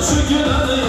Şükür adı